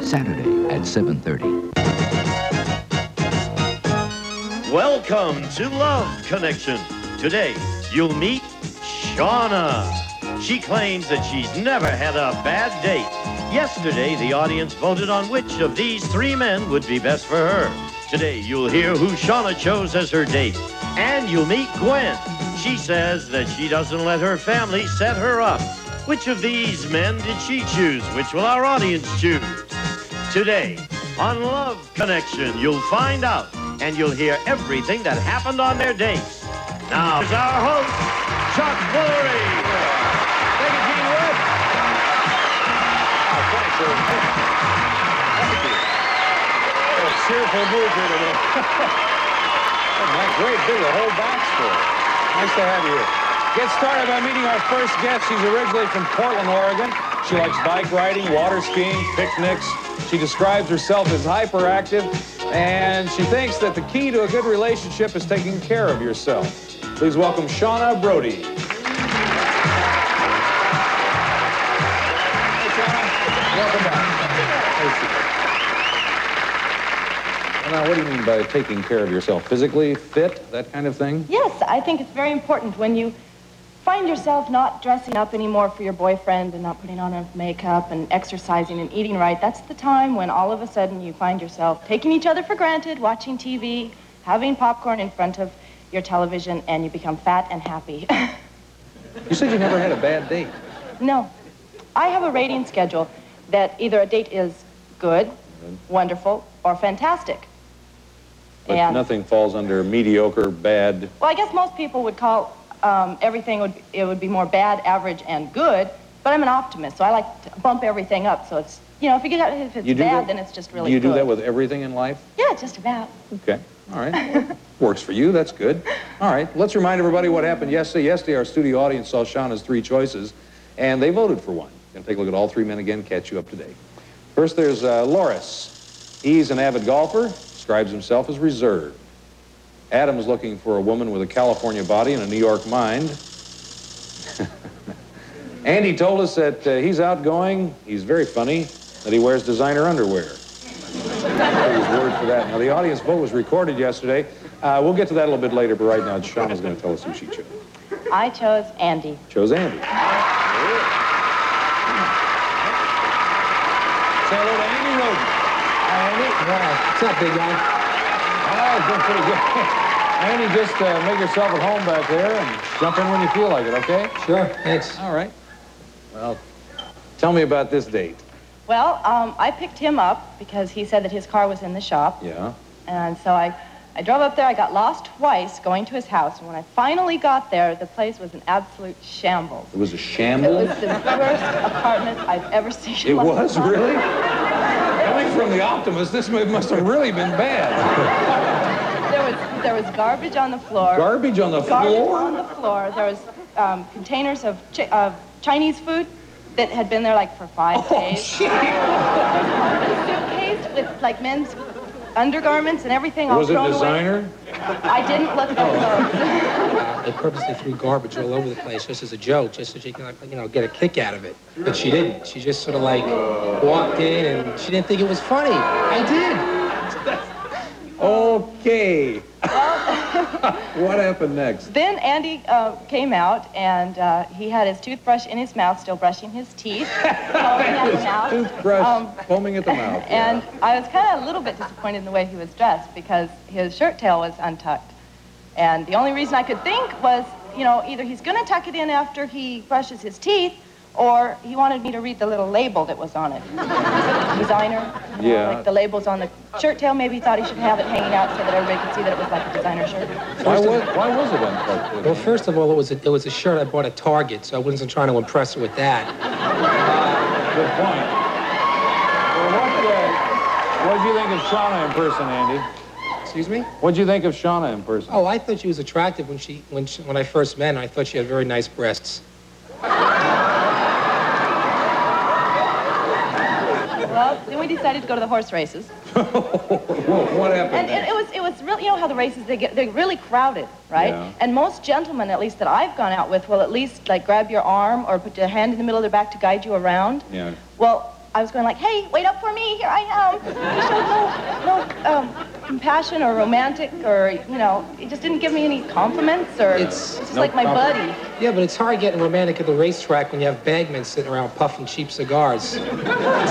Saturday at 7.30. Welcome to Love Connection. Today, you'll meet Shauna. She claims that she's never had a bad date. Yesterday, the audience voted on which of these three men would be best for her. Today, you'll hear who Shauna chose as her date. And you'll meet Gwen. She says that she doesn't let her family set her up. Which of these men did she choose? Which will our audience choose? Today, on Love Connection, you'll find out and you'll hear everything that happened on their dates. Now, here's our host, Chuck Woolery. Thank you, Gene Wood. Oh, thanks, sir. Thank you. Oh, cheerful mood here today. my great big a whole box full. Nice to have you here. Get started by meeting our first guest. She's originally from Portland, Oregon. She likes bike riding, water skiing, picnics. She describes herself as hyperactive, and she thinks that the key to a good relationship is taking care of yourself. Please welcome Shauna Brody. Welcome back. Now, what do you mean by taking care of yourself? Physically fit, that kind of thing? Yes, I think it's very important when you find yourself not dressing up anymore for your boyfriend and not putting on enough makeup and exercising and eating right. That's the time when all of a sudden you find yourself taking each other for granted, watching TV, having popcorn in front of your television, and you become fat and happy. You said you never had a bad date. no. I have a rating schedule that either a date is good, mm-hmm. wonderful, or fantastic. But And- nothing falls under mediocre, bad. Well, I guess most people would call um, everything would it would be more bad, average, and good. But I'm an optimist, so I like to bump everything up. So it's you know if you get if it's You bad, that- then it's just really you do good. that with everything in life? yeah, just about. Okay, all right. Works for you, that's good. All right, let's remind everybody what happened yesterday. Yesterday, our studio audience saw Shauna's three choices, and they voted for one. Gonna take a look at all three men again, catch you up today. First, there's uh, Loris. He's an avid golfer, describes himself as reserved. Adam is looking for a woman with a California body and a New York mind. Andy told us that uh, he's outgoing, he's very funny, that he wears designer underwear. His word for that. Now, the audience vote was recorded yesterday. Uh, we'll get to that a little bit later, but right now, Shauna's going to tell us who she chose. I chose Andy. Chose Andy. Say hello to Andy Rodin. Hi, Andy. What's up, big guy? Oh, doing pretty good. Andy, just uh, make yourself at home back there and jump in when you feel like it, okay? Sure, thanks. All right. Well, tell me about this date. Well, um, I picked him up because he said that his car was in the shop, Yeah. and so I. I drove up there. I got lost twice going to his house. And when I finally got there, the place was an absolute shambles. It was a shambles? It was the worst apartment I've ever seen. It was, really? Coming from the optimist, this must have really been bad. There was garbage on the floor. Garbage on the Garbage floor? on the floor. There was um, containers of, chi- of Chinese food that had been there like for five Oh, days. shit. A suitcase with like men's undergarments and everything all Was it designer? I didn't look at those. Uh, they purposely threw garbage all over the place just as a joke, just so she can, like, you know, get a kick out of it. But she didn't. She just sort of like walked in and she didn't think it was funny. I did. Okay. what happened next? Then Andy uh, came out and uh, he had his toothbrush in his mouth, still brushing his teeth, foaming at the mouth. Toothbrush Um, foaming at the mouth. And I was kind of a little bit disappointed in the way he was dressed because his shirt tail was untucked. And the only reason I could think was, you know, either he's going to tuck it in after he brushes his teeth or he wanted me to read the little label that was on it. Designer. you know, Yeah. Like the labels on the shirt tail. Maybe he thought he should have it hanging out so that everybody could see that it was like a designer shirt. why, was, why was it untucked? Well, first of all, it was a, it was a shirt I bought at Target, so I wasn't trying to impress her with that. Good point. Well, what, uh, what'd you think of Shauna in person, Andy? Excuse me? What'd you think of Shauna in person? Oh, I thought she was attractive when she when she, when I first met her. I thought she had very nice breasts. Well, then we decided to go to the horse races. Whoa, what happened? And it, it was it was really you know how the races they get they're really crowded, right? Yeah. And most gentlemen, at least that I've gone out with, will at least like grab your arm or put your hand in the middle of their back to guide you around. Yeah. Well, I was going like, hey, wait up for me, here I am. He showed no, no um, compassion or romantic or, you know, he just didn't give me any compliments or It's- it's just No like my compliment. buddy. Yeah, but it's hard getting romantic at the racetrack when you have bagmen sitting around puffing cheap cigars. It's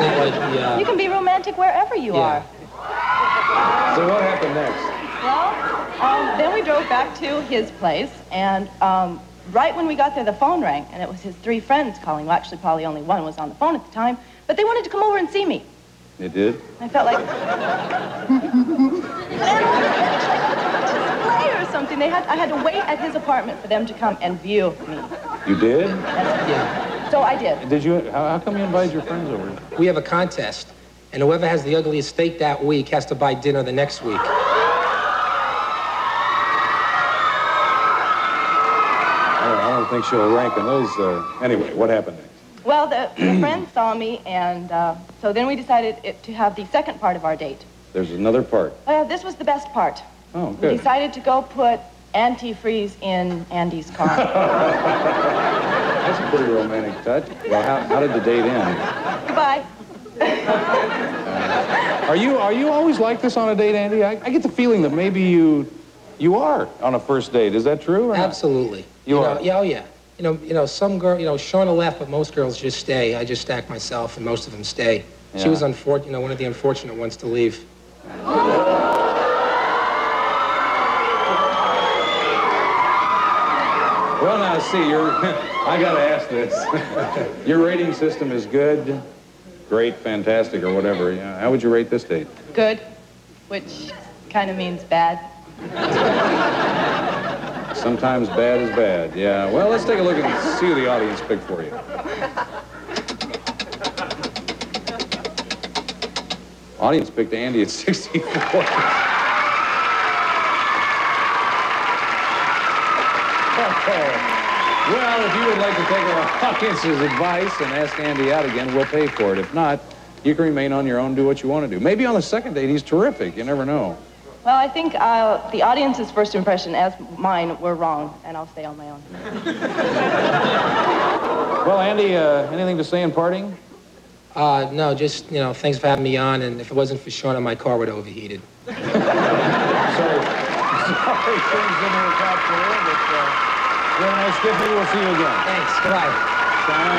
not like the, uh, You can be romantic wherever you Yeah. are. So what happened next? Well, um, then we drove back to his place, and um, right when we got there, the phone rang, and it was his three friends calling. Well, actually, probably only one was on the phone at the time, but they wanted to come over and see me. They did? I felt like, and actually, I got display or something. They had, I had to wait at his apartment for them to come and view me. You did? yeah. So I did. Did you, how, how come you invited your friends over? We have a contest, and whoever has the ugliest steak that week has to buy dinner the next week. I don't, I don't think she'll rank in those, uh, anyway, what happened next? Well, the, the friends saw me, and uh, so then we decided it, to have the second part of our date. There's another part. Uh, this was the best part. Oh, good. We decided to go put antifreeze in Andy's car. That's a pretty romantic touch. Well, how, how did the date end? Goodbye. Are you, are you always like this on a date, Andy? I, I get the feeling that maybe you, you are on a first date. Is that true or not? Absolutely. You know, are? Yeah, oh yeah. You know, you know, some girl, you know, Shauna left, but most girls just stay. I just stack myself, and most of them stay. She was unfortunate, you know, one of the unfortunate ones to leave. Well, now, see, you're, I gotta ask this. Your rating system is good, great, fantastic, or whatever. Yeah, How would you rate this date? Good, which kind of means bad. Sometimes bad is bad. Yeah. Well, let's take a look and see who the audience picked for you. Audience picked Andy at 64. Well, if you would like to take our audience's advice and ask Andy out again, we'll pay for it. If not, you can remain on your own, do what you want to do. Maybe on the second date, he's terrific. You never know. Well, I think uh, the audience's first impression, as mine, were wrong, and I'll stay on my own. Well, Andy, uh, anything to say in parting? Uh, no, just, you know, thanks for having me on, and if it wasn't for Shauna, my car would have overheated. So, sorry things didn't work out for you, but uh, you have a nice trip. Maybe we'll see you again. Thanks. Goodbye. Shauna,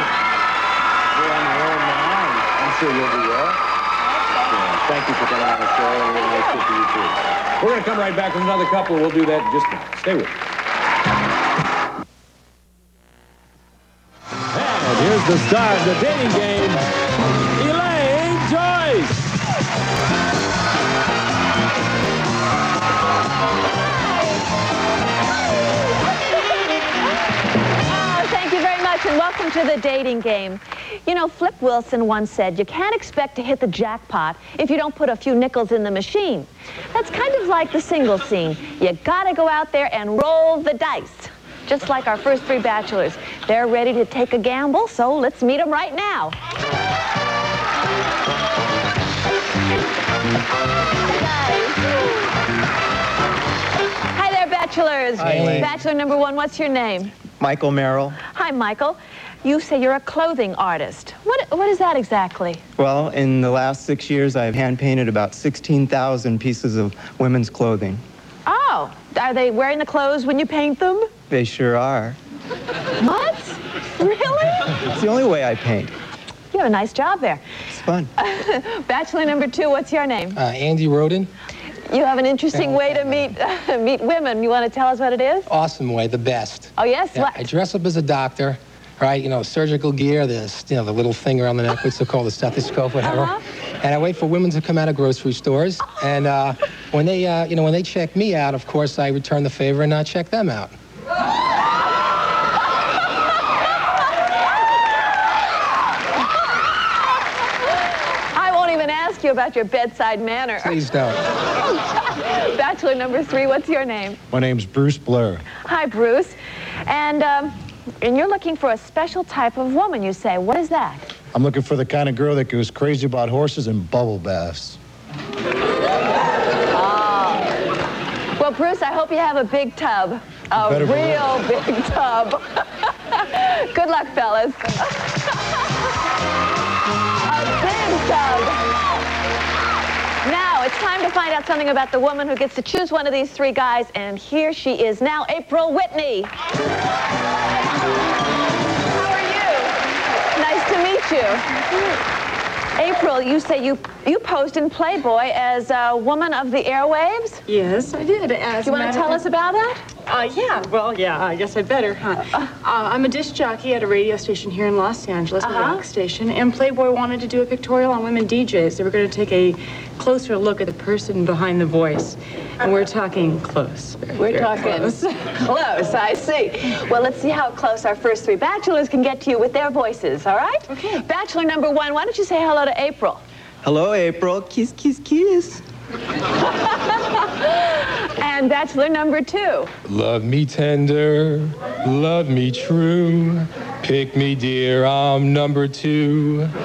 you're on your own now. and I'm sure you'll do well. Thank you for coming on the show, and a nice to you, too. We're going to come right back with another couple. We'll do that just now. Stay with us. And here's the star of the dating game, Elaine Joyce. Oh, thank you very much, and welcome to the dating game. You know, Flip Wilson once said, you can't expect to hit the jackpot if you don't put a few nickels in the machine. That's kind of like the single scene. You gotta go out there and roll the dice. Just like our first three bachelors. They're ready to take a gamble, so let's meet them right now. Hi there, bachelors. Hi, Bachelor number one, what's your name? Michael Merrill. Hi, Michael. You say you're a clothing artist. What, what is that exactly? Well, in the last six years, I've hand painted about 16,000 pieces of women's clothing. Oh, are they wearing the clothes when you paint them? They sure are. What? Really? It's the only way I paint. You have a nice job there. It's fun. Bachelor number two, what's your name? Uh, Andy Rodin, You have an interesting way to meet meet women. You want to tell us what it is? awesome way, the best. Oh, yes? Yeah, What? I dress up as a doctor, right? You know, surgical gear, this, you know, the little thing around the neck, what's it called, the stethoscope, whatever. Uh-huh. And I wait for women to come out of grocery stores. And uh, when they, uh, you know, when they check me out, of course, I return the favor and uh, check them out. I won't even ask you about your bedside manner. Please don't. Bachelor number three, what's your name? My name's Bruce Blair. Hi, Bruce. And, um, and you're looking for a special type of woman, you say. What is that? I'm looking for the kind of girl that goes crazy about horses and bubble baths. Oh. Well, Bruce, I hope you have a big tub. A real big tub. Good luck, fellas. a big tub. Now it's time to find out something about the woman who gets to choose one of these three guys, and here she is now, April Whitney. You. April, you say you you posed in Playboy as a woman of the airwaves? Yes, I did. As Do you want to tell us about that? Uh, yeah, well, yeah, I guess I'd better, huh? Uh, I'm a disc jockey at a radio station here in Los Angeles, Uh-huh. a rock station, and Playboy wanted to do a pictorial on women DJs. They were going to take a closer look at the person behind the voice, and we're talking close. very, We're very talking close. close, I see. Well, let's see how close our first three bachelors can get to you with their voices, all right? Okay. Bachelor number one, why don't you say hello to April? Hello, April. Kiss, kiss, kiss. And bachelor number two. Love me tender, love me true. Pick me, dear, I'm number two.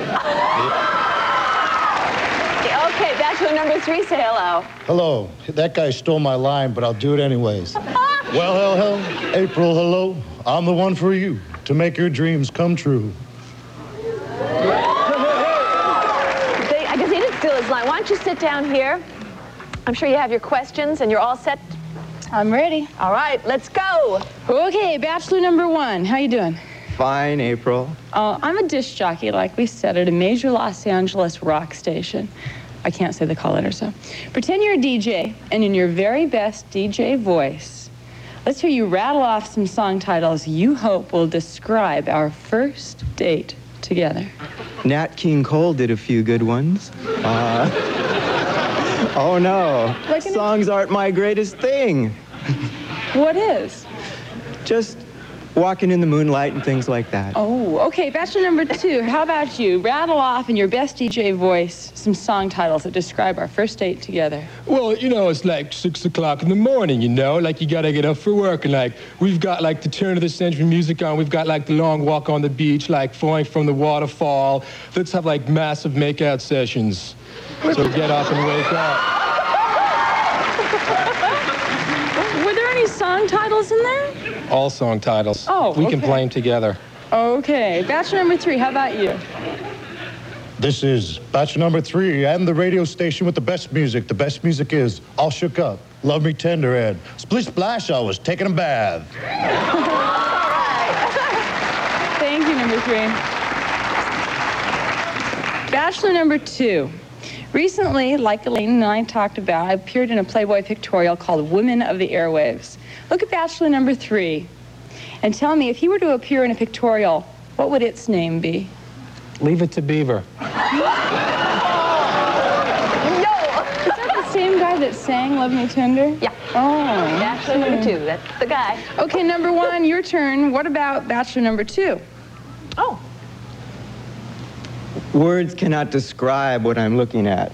Okay, bachelor number three, say hello. Hello. That guy stole my line, but I'll do it anyways. well, hell, hell. April, hello. I'm the one for you to make your dreams come true. They, I guess he didn't steal his line. Why don't you sit down here? I'm sure you have your questions and you're all set. I'm ready. All right, let's go. Okay, bachelor number one. How you doing? Fine, April. Uh, I'm a disc jockey, like we said, at a major Los Angeles rock station. I can't say the call letters, so. Pretend you're a DJ, and in your very best DJ voice, let's hear you rattle off some song titles you hope will describe our first date together. Nat King Cole did a few good ones. Uh, oh no, Like songs aren't my greatest thing. What is? Just walking in the moonlight and things like that. Oh, okay, bachelor number two. How about you? Rattle off in your best DJ voice some song titles that describe our first date together. Well, you know, it's like six o'clock in the morning, you know, like you gotta get up for work. And like, we've got like the turn of the century music on. We've got like the long walk on the beach, like falling from the waterfall. Let's have like massive makeout sessions. So get up and wake up. Were song titles in there? All song titles. Oh, We can play them together. Okay, bachelor number three. How about you? This is batch number three and the radio station with the best music. The best music is All Shook Up, Love Me Tender, and Splish Splash, I was taking a bath. Thank you, number three. Bachelor number two. Recently, like Elaine and I talked about, I appeared in a Playboy pictorial called Women of the Airwaves. Look at Bachelor number three and tell me if he were to appear in a pictorial, what would its name be? Leave it to Beaver. Is that the same guy that sang Love Me Tender? Yeah. Oh. Bachelor number two, that's the guy. Okay, number one, your turn. What about Bachelor number two? Oh, Words cannot describe what I'm looking at.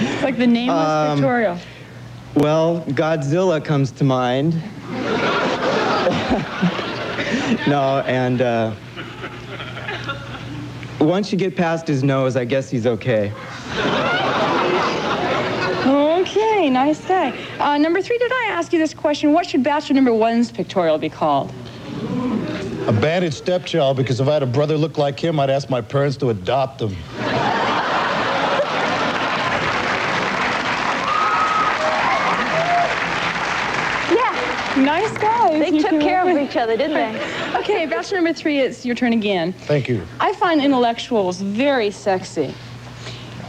It's like the nameless Um, pictorial. Well, Godzilla comes to mind. no, and uh, once you get past his nose, I guess he's okay. Okay, nice guy. Uh, number three, did I ask you this question? What should Bachelor number one's pictorial be called? A bandit stepchild, because if I had a brother look like him, I'd ask my parents to adopt him. yeah. Nice guys. They You took care of each other, didn't they? Okay, Bachelor number three, it's your turn again. Thank you. I find intellectuals very sexy.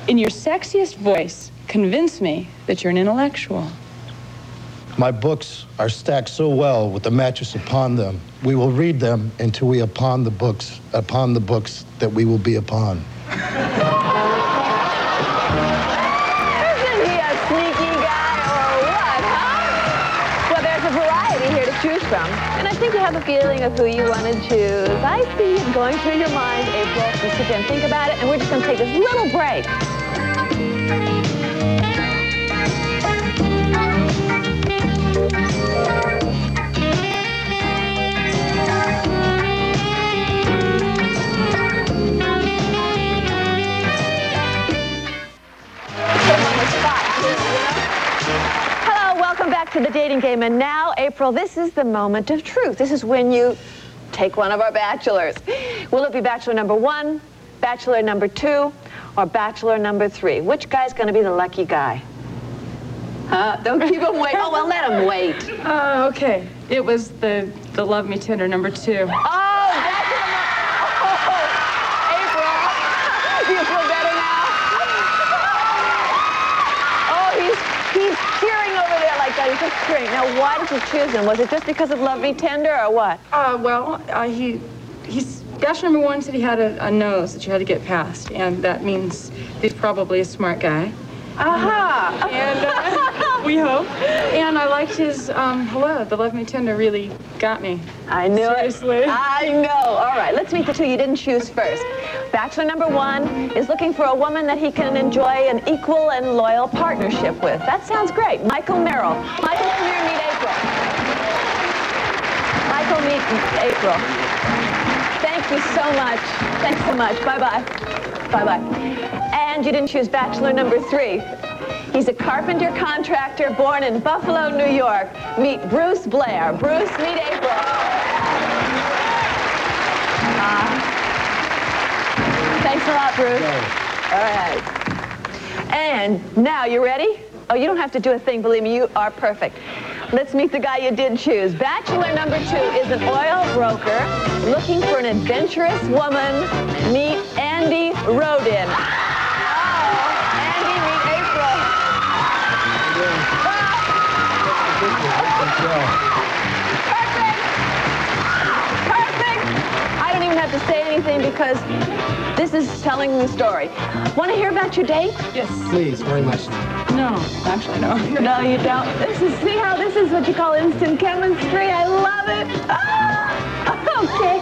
In your sexiest voice, convince me that you're an intellectual. My books are stacked so well with the mattress upon them. We will read them until we upon the books, upon the books that we will be upon. Isn't he a sneaky guy or what? Well, there's a variety here to choose from. And I think you have a feeling of who you want to choose. I see it going through your mind, April. You sit there think about it, and we're just going to take this little break. And now, April, this is the moment of truth. This is when you take one of our bachelors. Will it be bachelor number one, bachelor number two, or bachelor number three? Which guy's going to be the lucky guy? Huh? Don't keep him wait. Oh, well, let him wait. Uh, okay. It was the, the Love Me Tender number two. Oh, bachelor number... Oh, April. Do you feel better now? Oh, he's, he's cheering over there like that. He's just cheering. Now, why did you choose him? Was it just because of Love Me Tender or what? Uh, well, uh, he, he's, bachelor number one said he had a, a nose that you had to get past, and that means he's probably a smart guy. Aha! And uh, we hope. And I liked his um, hello. The Love Me Tender really got me. I knew Seriously. it. I know. All right, let's meet the two you didn't choose first. Bachelor number one is looking for a woman that he can enjoy an equal and loyal partnership with. That sounds great. Michael Merrill. Michael, come here and meet April. Michael, meet April. Thank you so much. Thanks so much. Bye-bye. Bye-bye. And you didn't choose bachelor number three. He's a carpenter contractor born in Buffalo, New York. Meet Bruce Blair. Bruce, meet April. Uh, thanks a lot, Bruce. All right. And now, you ready? Oh, you don't have to do a thing, believe me, you are perfect. Let's meet the guy you did choose. Bachelor number two is an oil broker looking for an adventurous woman. Meet Andy Rodin. Perfect. Perfect. I don't even have to say anything because this is telling the story. Want to hear about your date? Yes. Please, very much. No, actually, no. No, you don't. This is, see how this is what you call instant chemistry? I love it. Ah, okay.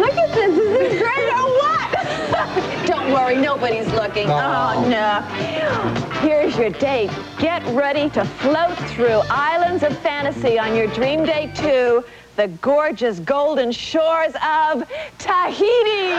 Look at this. Is this great or what? don't worry, nobody's looking. Oh, no. Here's your date. Get ready to float through islands of fantasy on your dream day to the gorgeous golden shores of Tahiti.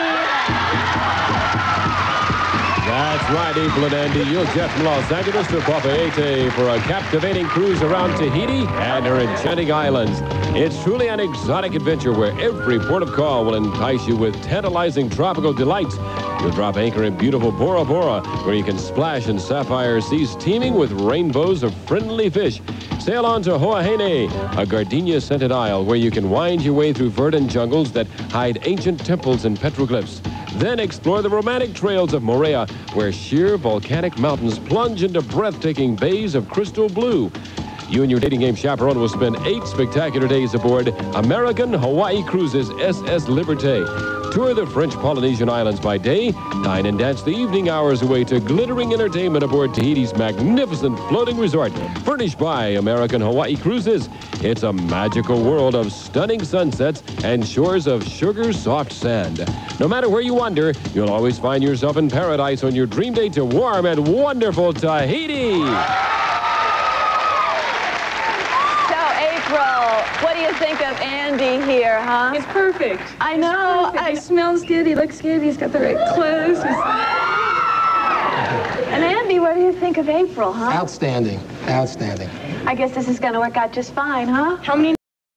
That's right, April and Andy. You'll jet from Los Angeles to Papeete for a captivating cruise around Tahiti and her enchanting islands. It's truly an exotic adventure where every port of call will entice you with tantalizing tropical delights. You'll drop anchor in beautiful Bora Bora, where you can splash in sapphire seas teeming with rainbows of friendly fish. Sail on to Huahine, a gardenia-scented isle where you can wind your way through verdant jungles that hide ancient temples and petroglyphs. Then explore the romantic trails of Moorea, where sheer volcanic mountains plunge into breathtaking bays of crystal blue. You and your dating game chaperone will spend eight spectacular days aboard American Hawaii Cruises SS Liberté. Tour the French Polynesian Islands by day, dine and dance the evening hours away to glittering entertainment aboard Tahiti's magnificent floating resort, furnished by American Hawaii Cruises. It's a magical world of stunning sunsets and shores of sugar soft sand. No matter where you wander, you'll always find yourself in paradise on your dream day to warm and wonderful Tahiti. So, April, what do you think of Andy here, huh? He's perfect. I know. Perfect. I, He smells good. He looks good. He's got the right clothes. He's... and Andy, what do you think of April, huh? Outstanding. Outstanding. I guess this is going to work out just fine, huh? How many